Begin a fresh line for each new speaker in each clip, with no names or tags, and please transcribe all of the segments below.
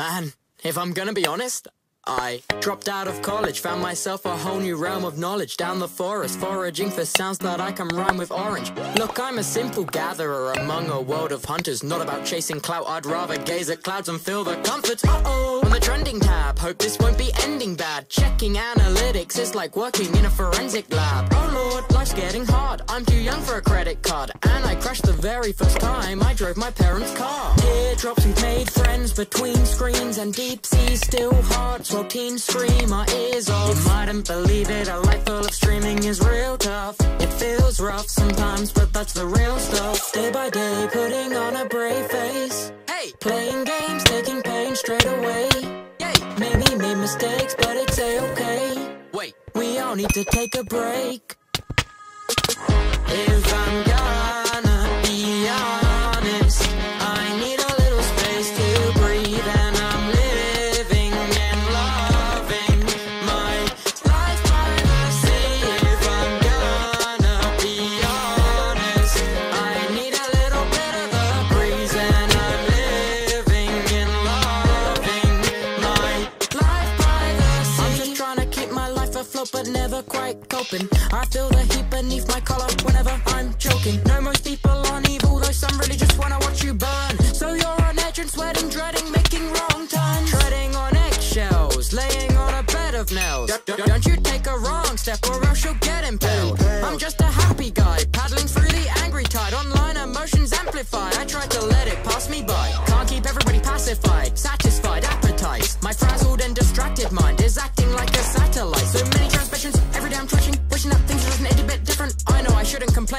Man, if I'm gonna be honest, I dropped out of college, found myself a whole new realm of knowledge down the forest, foraging for sounds that I can rhyme with orange. Look, I'm a simple gatherer among a world of hunters, not about chasing clout. I'd rather gaze at clouds and feel the comfort. Uh oh, on the trending tab, hope this won't be ending bad. Checking analytics is like working in a forensic lab. Oh lord, life's getting hard. I'm too young for a credit card, and I crashed the very first time I drove my parents' car. Teardrops, we've made friends between screens and deep seas, still hard teens scream our ears off. You mightn't believe it, a life full of streaming is real tough. It feels rough sometimes, but that's the real stuff. Day by day, putting on a brave face. Hey! Playing games, taking pain straight away. Yay! Maybe made mistakes, but it's a-okay. Wait! We all need to take a break. If I'm gonna be honest but never quite coping. I feel the heat beneath my collar whenever I'm choking. Know most people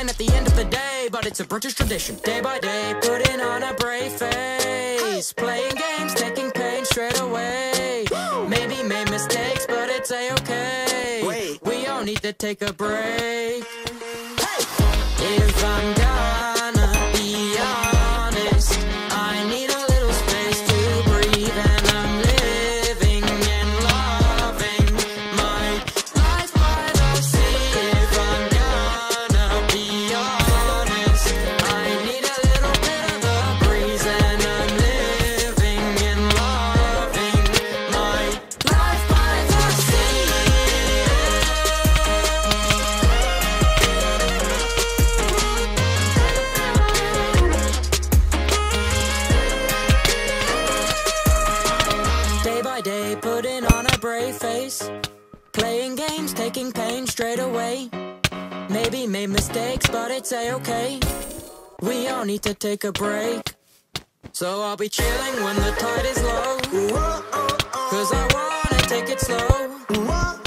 at the end of the day But it's a British tradition. Day by day, putting on a brave face. Playing games, taking pain straight away. Maybe made mistakes, but it's a-okay.
Wait.
We all need to take a break. If I'm gonna taking pain straight away. Maybe made mistakes, but it's a-okay. We all need to take a break. So I'll be chilling when the tide is low. Uh, uh, uh. Cause I wanna take it slow.